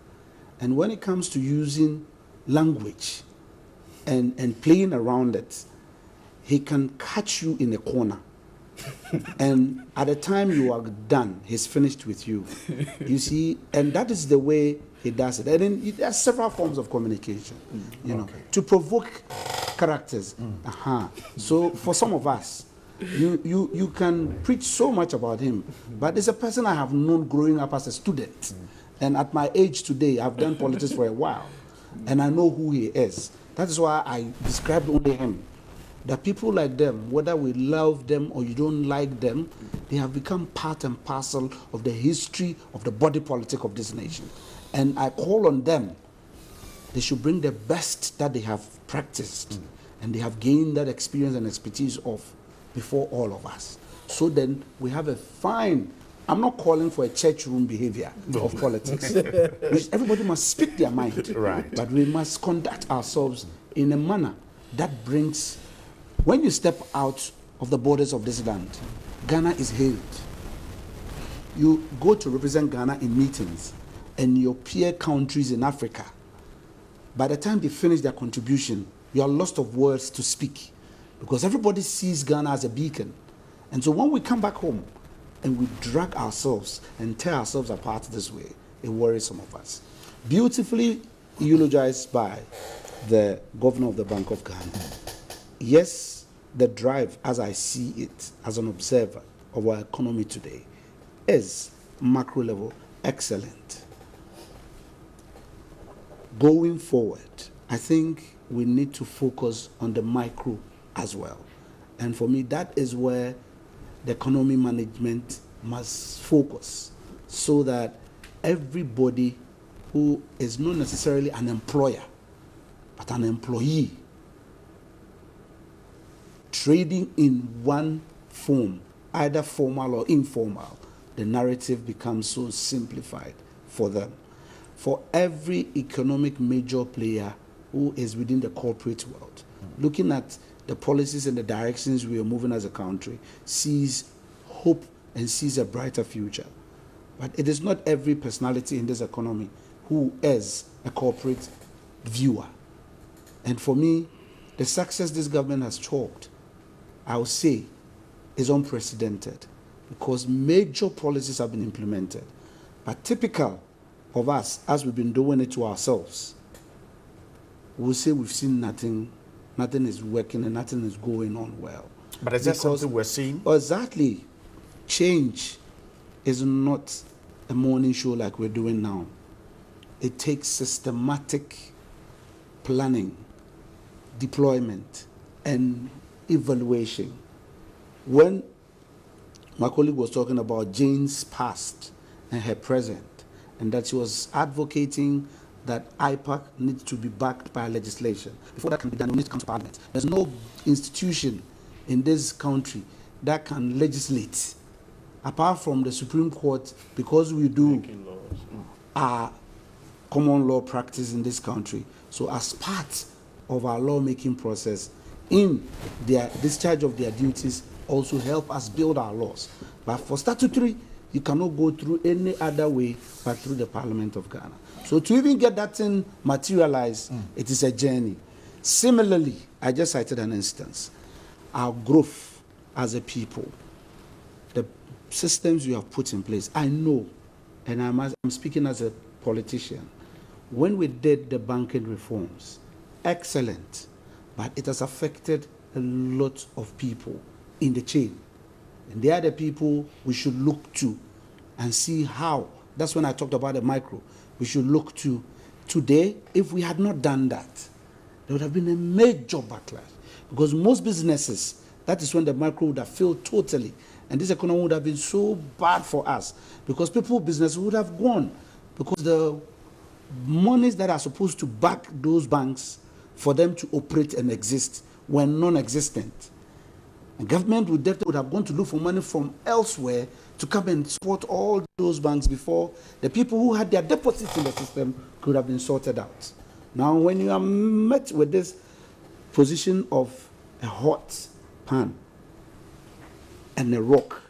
And when it comes to using language and, and playing around it, he can catch you in a corner. And at the time you are done, he's finished with you. You see, and that is the way he does it. And then there are several forms of communication, mm. you know, to provoke characters. Mm. Uh-huh. So for some of us, you, you, you can preach so much about him, but it's a person I have known growing up as a student. Mm. And at my age today, I've done politics for a while, and I know who he is. That is why I described only him. That people like them, whether we love them or you don't like them, they have become part and parcel of the history of the body politic of this nation. And I call on them, they should bring the best that they have practiced mm. and they have gained that experience and expertise of before all of us. So then we have a fine I'm not calling for a church room behavior no. of politics. everybody must speak their mind. Right. But we must conduct ourselves in a manner that brings, when you step out of the borders of this land, Ghana is hailed. You go to represent Ghana in meetings, and your peer countries in Africa, by the time they finish their contribution, you are lost of words to speak because everybody sees Ghana as a beacon. And so when we come back home, and we drag ourselves and tear ourselves apart this way, it worries some of us. Beautifully eulogized by the governor of the Bank of Ghana. Yes, the drive, as I see it, as an observer of our economy today, is macro level excellent. Going forward, I think we need to focus on the micro as well. And for me, that is where the economy management must focus so that everybody who is not necessarily an employer but an employee trading in one form, either formal or informal, the narrative becomes so simplified for them. For every economic major player who is within the corporate world, looking at the policies and the directions we are moving as a country, sees hope and sees a brighter future. But it is not every personality in this economy who is a corporate viewer. And for me, the success this government has chalked, I would say, is unprecedented because major policies have been implemented. But typical of us, as we've been doing it to ourselves, we'll say we've seen nothing nothing is working and nothing is going on well. But is that something we're seeing? Oh, exactly. Change is not a morning show like we're doing now. It takes systematic planning, deployment, and evaluation. When my colleague was talking about Jane's past and her present, and that she was advocating that IPAC needs to be backed by legislation. Before that can be done, we need to come to parliament. There's no institution in this country that can legislate apart from the Supreme Court because we do mm. our common law practice in this country. So as part of our lawmaking process, in their discharge of their duties, also help us build our laws. But for statutory, you cannot go through any other way but through the Parliament of Ghana. So to even get that thing materialized, mm. it is a journey. Similarly, I just cited an instance. Our growth as a people, the systems you have put in place, I know, and I'm, I'm speaking as a politician, when we did the banking reforms, excellent, but it has affected a lot of people in the chain. And they are the people we should look to and see how. That's when I talked about the micro we should look to today. If we had not done that, there would have been a major backlash because most businesses that is when the micro would have failed totally. And this economy would have been so bad for us because people, business would have gone because the monies that are supposed to back those banks for them to operate and exist were non-existent. The government would definitely would have gone to look for money from elsewhere to come and support all those banks before the people who had their deposits in the system could have been sorted out. Now, when you are met with this position of a hot pan and a rock,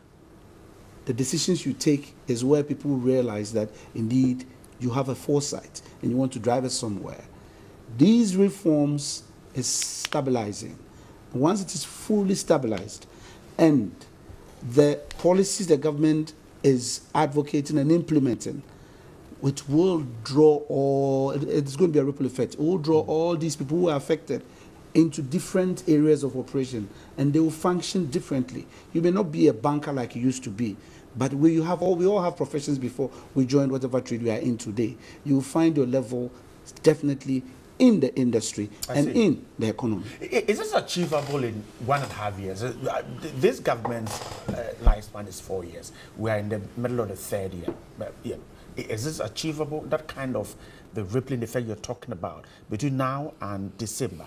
the decisions you take is where people realize that indeed you have a foresight and you want to drive it somewhere. These reforms is stabilizing. Once it is fully stabilized and the policies the government is advocating and implementing, which will draw all, it's going to be a ripple effect. It will draw all these people who are affected into different areas of operation and they will function differently. You may not be a banker like you used to be, but we, you have all, we all have professions before we joined whatever trade we are in today. You will find your level definitely in the industry I and see. in the economy. Is this achievable in one and a half years? Uh, this government's uh, lifespan is four years. We are in the middle of the third year. But, yeah, is this achievable? That kind of the rippling effect you're talking about between now and December.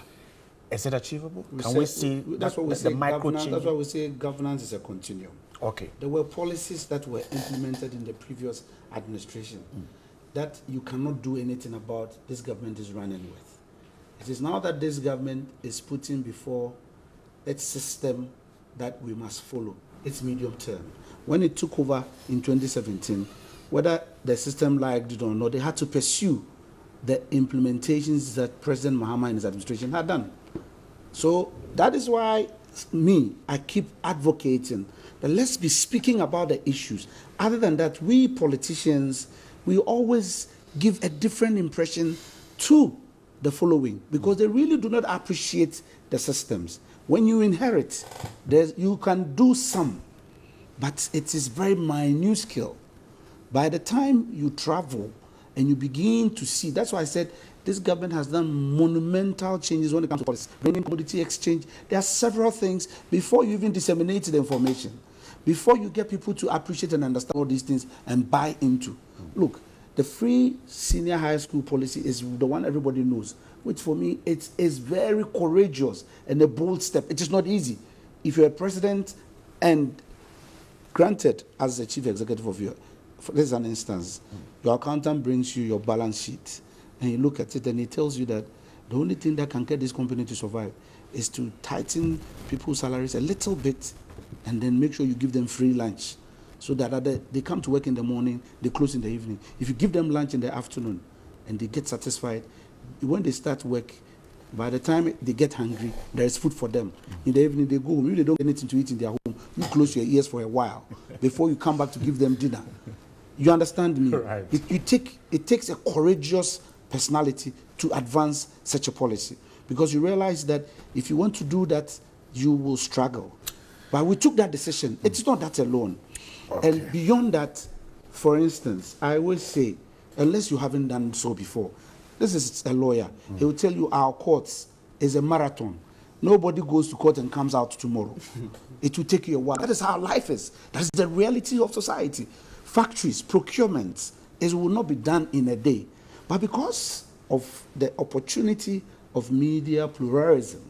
Is it achievable? We Can say, we see that's the, what we say That's why we say governance is a continuum. Okay. There were policies that were implemented in the previous administration. Mm that you cannot do anything about this government is running with. It is now that this government is putting before its system that we must follow, its medium term. When it took over in 2017, whether the system liked it or not, they had to pursue the implementations that President Mahama and his administration had done. So that is why me, I keep advocating that let's be speaking about the issues. Other than that, we politicians, we always give a different impression to the following because they really do not appreciate the systems. When you inherit, you can do some, but it is very minute skill. By the time you travel and you begin to see, that's why I said this government has done monumental changes when it comes to policy, bringing commodity exchange. There are several things before you even disseminate the information, before you get people to appreciate and understand all these things and buy into. Look, the free senior high school policy is the one everybody knows, which for me it is very courageous and a bold step. It is not easy. If you're a president and granted as the chief executive of your, for this is an instance, your accountant brings you your balance sheet and you look at it and he tells you that the only thing that can get this company to survive is to tighten people's salaries a little bit and then make sure you give them free lunch so that they, they come to work in the morning, they close in the evening. If you give them lunch in the afternoon and they get satisfied, when they start work, by the time they get hungry, there is food for them. In the evening, they go home. If they don't get anything to eat in their home, you close your ears for a while before you come back to give them dinner. You understand me? Right. It, you take, it takes a courageous personality to advance such a policy because you realize that if you want to do that, you will struggle. But we took that decision. It's not that alone. Okay. And beyond that, for instance, I always say, unless you haven't done so before, this is a lawyer. Mm. He will tell you our courts is a marathon. Nobody goes to court and comes out tomorrow. it will take you a while. That is how life is. That is the reality of society. Factories, procurements, it will not be done in a day. But because of the opportunity of media pluralism,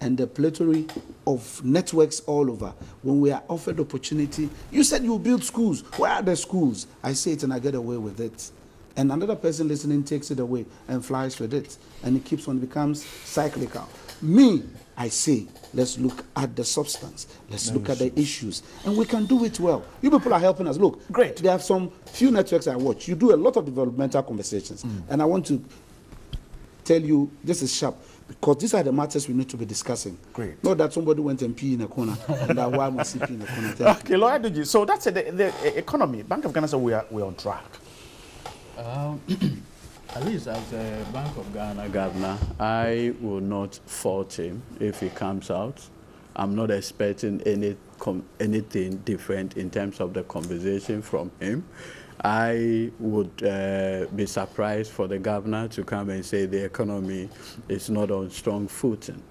and the plethora of networks all over. When we are offered opportunity, you said you build schools. Where are the schools? I say it and I get away with it. And another person listening takes it away and flies with it. And it keeps on, becomes cyclical. Me, I say, let's look at the substance. Let's look at the issues. And we can do it well. You people are helping us. Look, great. There are some few networks I watch. You do a lot of developmental conversations. Mm. And I want to tell you, this is sharp. Because these are the matters we need to be discussing. Great. Not that somebody went and pee in a corner and that why must he pee in a corner. okay, Lawyer Duji, so that's it. The, the, economy, Bank of Ghana said we are, we're on track. Um, at least as a Bank of Ghana governor, I will not fault him if he comes out. I'm not expecting any anything different in terms of the conversation from him. I would uh, be surprised for the governor to come and say the economy is not on strong footing.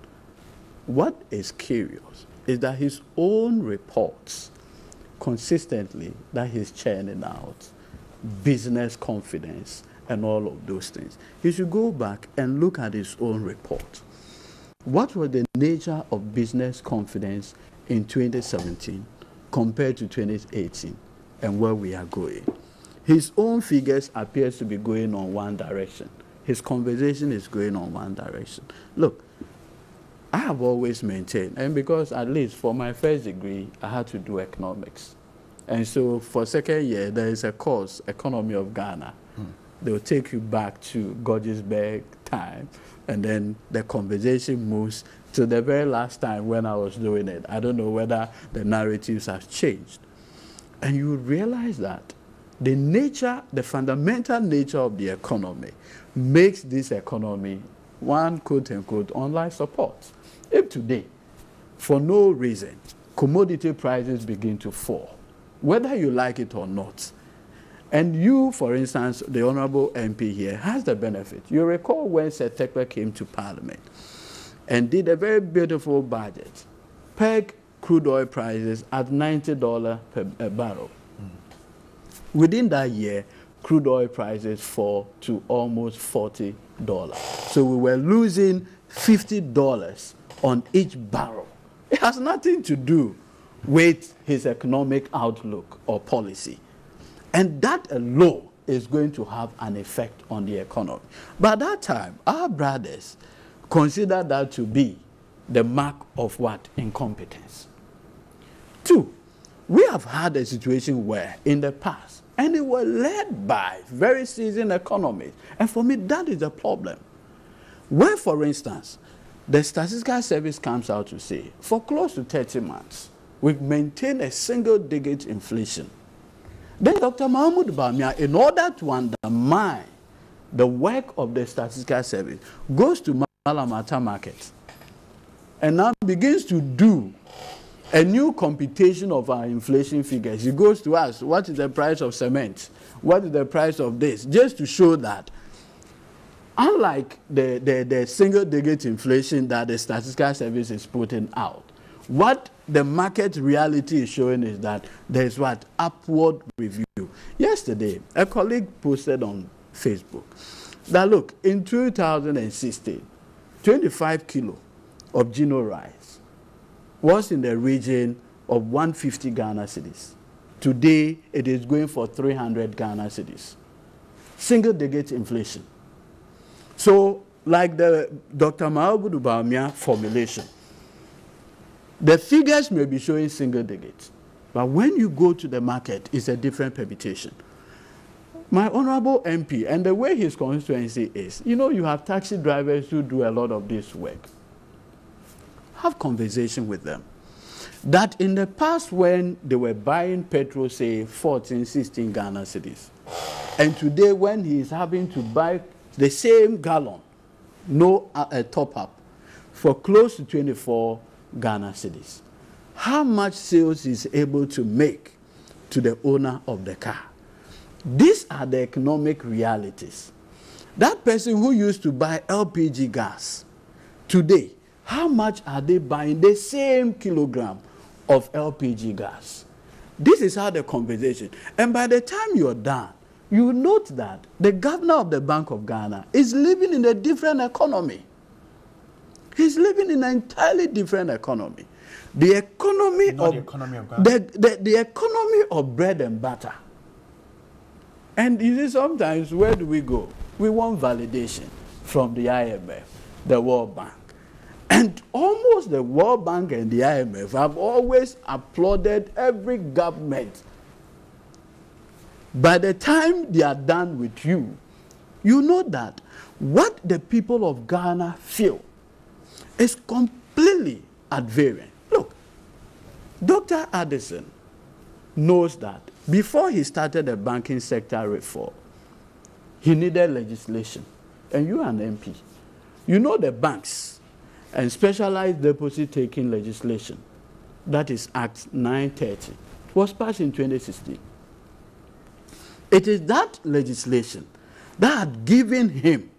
What is curious is that his own reports consistently that he's churning out business confidence and all of those things. He should go back and look at his own report. What was the nature of business confidence in 2017 compared to 2018 and where we are going? His own figures appears to be going on one direction. His conversation is going on one direction. Look, I have always maintained, and because at least for my first degree, I had to do economics. And so for second year, there is a course, Economy of Ghana. Hmm. They will take you back to Guggisberg time, and then the conversation moves to the very last time when I was doing it. I don't know whether the narratives have changed. And you realize that the nature, the fundamental nature of the economy makes this economy one quote unquote online support. If today, for no reason, commodity prices begin to fall, whether you like it or not, and you, for instance, the Honorable MP here, has the benefit. You recall when Seth Terkper came to Parliament and did a very beautiful budget, peg crude oil prices at $90 per barrel. Within that year, crude oil prices fall to almost $40. So we were losing $50 on each barrel. It has nothing to do with his economic outlook or policy. And that alone is going to have an effect on the economy. By that time, our brothers consider that to be the mark of what? Incompetence. Two, we have had a situation where in the past, and they were led by very seasoned economists. And for me, that is the problem. Where, for instance, the Statistical Service comes out to say, for close to 30 months, we've maintained a single digit inflation. Then Dr. Mahmoud Bawumia, in order to undermine the work of the Statistical Service, goes to Mallam Atta Market and now begins to do a new computation of our inflation figures. He goes to us, what is the price of cement? What is the price of this? Just to show that unlike the, the, the single digit inflation that the statistical service is putting out, what the market reality is showing is that there's what upward review. Yesterday, a colleague posted on Facebook that look, in 2016, 25 kilo of Gino rice was in the region of 150 Ghana cedis. Today, it is going for 300 Ghana cedis. Single digit inflation. So, like the Dr. Mahmoud Bawumia formulation, the figures may be showing single digits, but when you go to the market, it's a different permutation. My honorable MP, and the way his constituency is, you know, you have taxi drivers who do a lot of this work. Have conversation with them. That in the past, when they were buying petrol, say 14, 16 Ghana cedis, and today, when he is having to buy the same gallon, no uh, top up, for close to 24 Ghana cedis. How much sales is able to make to the owner of the car? These are the economic realities. That person who used to buy LPG gas today, how much are they buying the same kilogram of LPG gas? This is how the conversation. And by the time you're done, you note that the governor of the Bank of Ghana is living in a different economy. He's living in an entirely different economy. The economy Not of, the economy of Ghana. The, the, the economy of bread and butter. And you see, sometimes where do we go? We want validation from the IMF, the World Bank. And almost the World Bank and the IMF have always applauded every government by the time they are done with you, you know that what the people of Ghana feel is completely at variance. Look, Dr. Addison knows that before he started the banking sector reform, he needed legislation. And you are an MP. You know the banks and specialized deposit taking legislation, that is Act 930, was passed in 2016. It is that legislation that had given him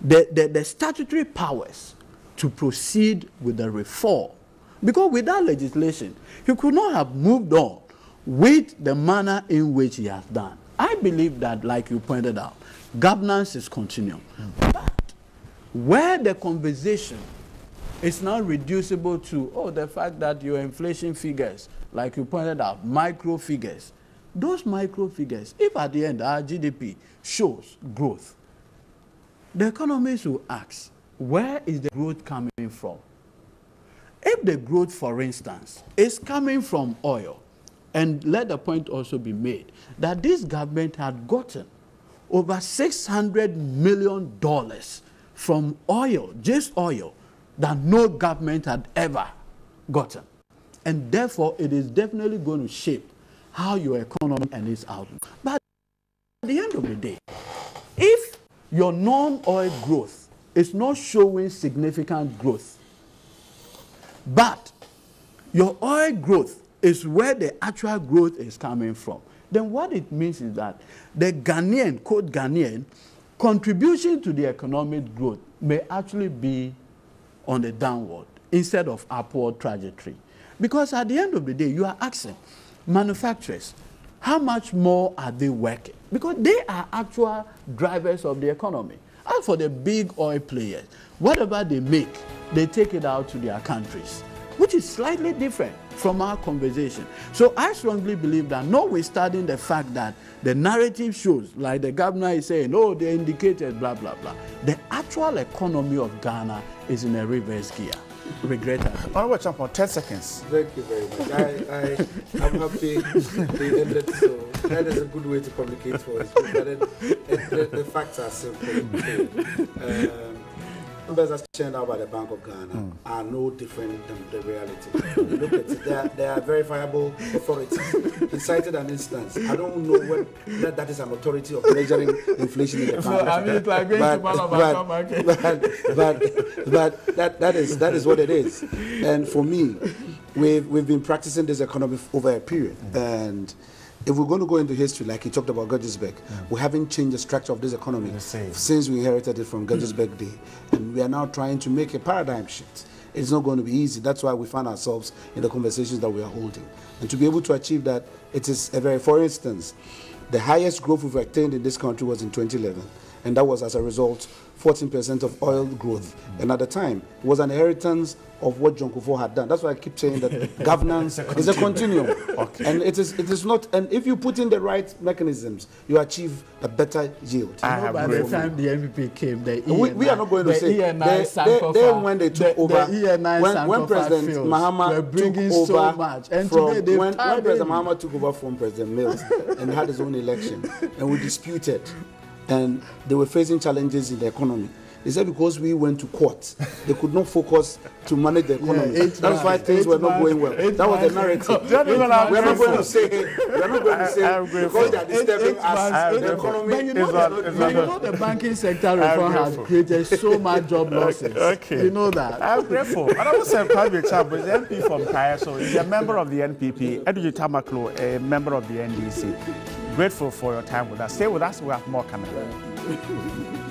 the, the, the statutory powers to proceed with the reform Because with that legislation, he could not have moved on with the manner in which he has done. I believe that, like you pointed out, governance is continuum. Mm. Where the conversation is not reducible to, oh, the fact that your inflation figures, like you pointed out, micro figures, those micro figures, if at the end our GDP shows growth, the economists will ask, where is the growth coming from? If the growth, for instance, is coming from oil, and let the point also be made that this government had gotten over $600 million from oil, just oil, that no government had ever gotten. And therefore, it is definitely going to shape how your economy and its outlook. But at the end of the day, if your non-oil growth is not showing significant growth, but your oil growth is where the actual growth is coming from, then what it means is that the Ghanaian, quote Ghanaian, contribution to the economic growth may actually be on the downward instead of upward trajectory. Because at the end of the day, you are asking manufacturers, how much more are they working? Because they are actual drivers of the economy. As for the big oil players, whatever they make, they take it out to their countries, which is slightly different from our conversation. So I strongly believe that notwithstanding the fact that the narrative shows, like the governor is saying, oh, they indicated blah, blah, blah, the actual economy of Ghana is in a reverse gear. Regrettably. Honorable Acheampong, 10 seconds. Thank you very much. I, I, I'm happy they ended so. That is a good way to communicate for us. But then, the, the, facts are simple. Um, numbers as churned out by the Bank of Ghana mm. are no different than the reality. Look at it, they are, they are verifiable authorities. He cited an instance. I don't know what that, that is an authority of measuring inflation in the country. So, I mean, it's like going but, to but, market. But, but, but that, that, is, that is what it is. And for me, we've, we've been practicing this economy over a period. Mm. And if we're going to go into history, like he talked about mm. we haven't changed the structure of this economy since we inherited it from mm. Day. And we are now trying to make a paradigm shift. It's not going to be easy. That's why we find ourselves in the conversations that we are holding. And to be able to achieve that, it is a very, for instance, the highest growth we've attained in this country was in 2011. And that was as a result 14% of oil growth. Mm. And at the time, it was an inheritance of what John Kufuor had done. That's why I keep saying that governance a is a continuum. Okay. And it is it is not and if you put in the right mechanisms, you achieve a better yield. I know by the time the NPP came, the ENI, we, we are not going to say they, they, they, when they took the, over the ENI when, when President Mahama took over so much. And from when, when President Mahama took over from President Mills and had his own election and we disputed and they were facing challenges in the economy. They said because we went to court, they could not focus to manage the economy. Yeah, That's months, why things were not going well. That was the narrative. we, are not going to say, we are not going to say because they are disturbing us, the economy. But you know, the, you know the banking sector reform has created so much job losses. Okay. You know that. I'm grateful. And I was saying, Kwame Chab is MP from Kaya, so he's a member of the NPP. Edwin Tamakloe, a member of the NDC. Grateful for your time with us. Stay with us. We have more coming.